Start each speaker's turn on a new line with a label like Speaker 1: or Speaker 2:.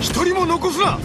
Speaker 1: 一人も残すな。